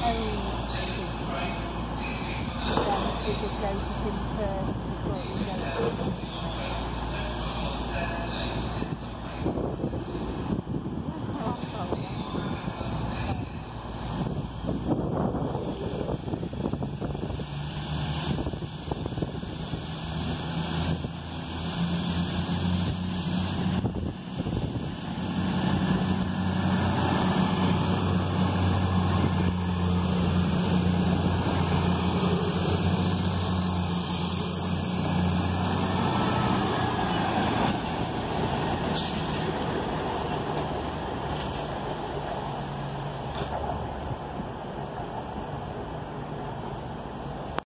very different. Yeah, it's a great thing for